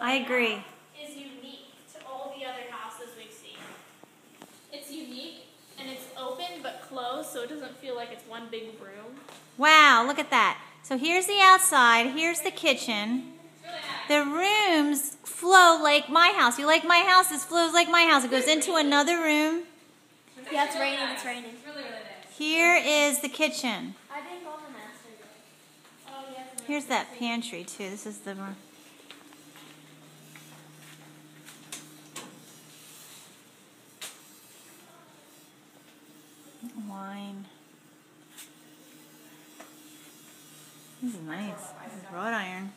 I agree. Is unique to all the other houses we've seen. It's unique and it's open but closed, so it doesn't feel like it's one big room. Wow, look at that. So here's the outside, here's the kitchen. It's really nice. The rooms flow like my house. You like my house? This flows like my house. It goes into another room. Yeah, it's raining. It's raining. It's really, really nice. Here is the kitchen. I didn't go on the master. Oh, yeah. Here's that pantry too. This is the room. Wine. This is nice. This is wrought iron.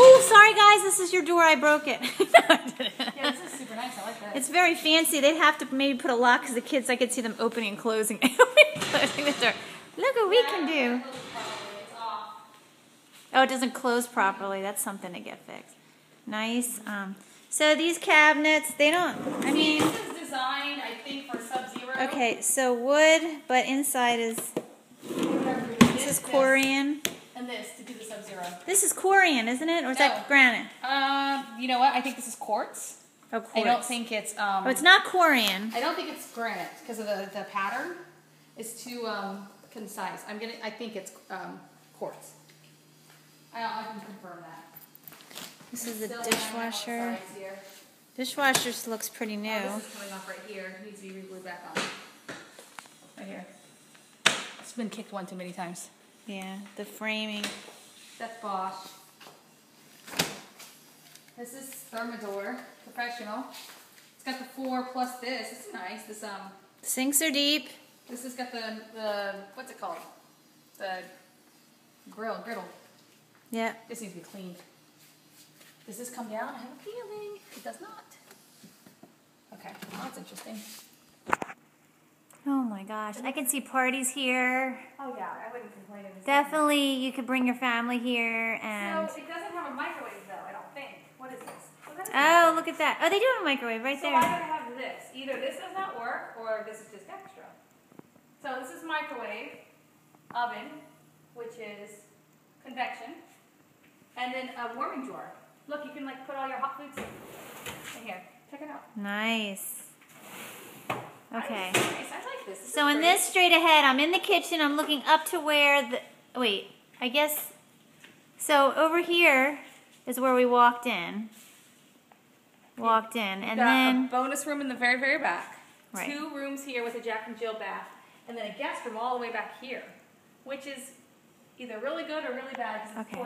Oh, sorry guys, this is your door. I broke it. No, I didn't. Yeah, this is super nice. I like that. It's very fancy. They'd have to maybe put a lock because the kids, I could see them opening and closing, closing the door. Look what we can do. Oh, it doesn't close properly. That's something to get fixed. Nice. Um, so these cabinets, they don't, I mean, this is designed, I think, for Sub-Zero. Okay, so wood, but inside is, this is Corian. And this to do the Sub-Zero. This is Corian, isn't it? Or is that granite? Um, you know what? I think this is quartz. Oh, I don't think it's um. Oh, it's not Corian. I don't think it's granite because of the, the pattern It's too um, concise. I'm gonna. I think it's um, quartz. I, I can confirm that. This is the have dishwasher. Dishwasher looks pretty new. Oh, this is coming off right here. It needs to be re-glued back on. Right here. It's been kicked one too many times. Yeah, the framing. That's Bosch. This is Thermador Professional. It's got the four plus this. It's nice. This um, Sinks are deep. this has got the the what's it called? The grill griddle. Yeah. This needs to be cleaned. Does this come down? I have a feeling it does not. Okay, well, that's interesting. Oh my gosh. I can see parties here. Oh yeah, I wouldn't complain if Definitely, you could bring your family here and. So it doesn't have a microwave though. I don't think. What is this? Oh, oh look at that. Oh, they do have a microwave right there. So there. I have this? Either this does not work or this is just extra. So this is microwave, oven, which is convection, and then a warming drawer. Look, you can like put all your hot foods in here. Check it out. Nice. Okay. Nice. I like this. This So in great. this straight ahead, I'm in the kitchen. I'm looking up to where the. Wait, I guess. So over here is where we walked in. Walked in, and then. a bonus room in the very, very back. Right. Two rooms here with a Jack and Jill bath, and then a guest room all the way back here, which is either really good or really bad. Okay.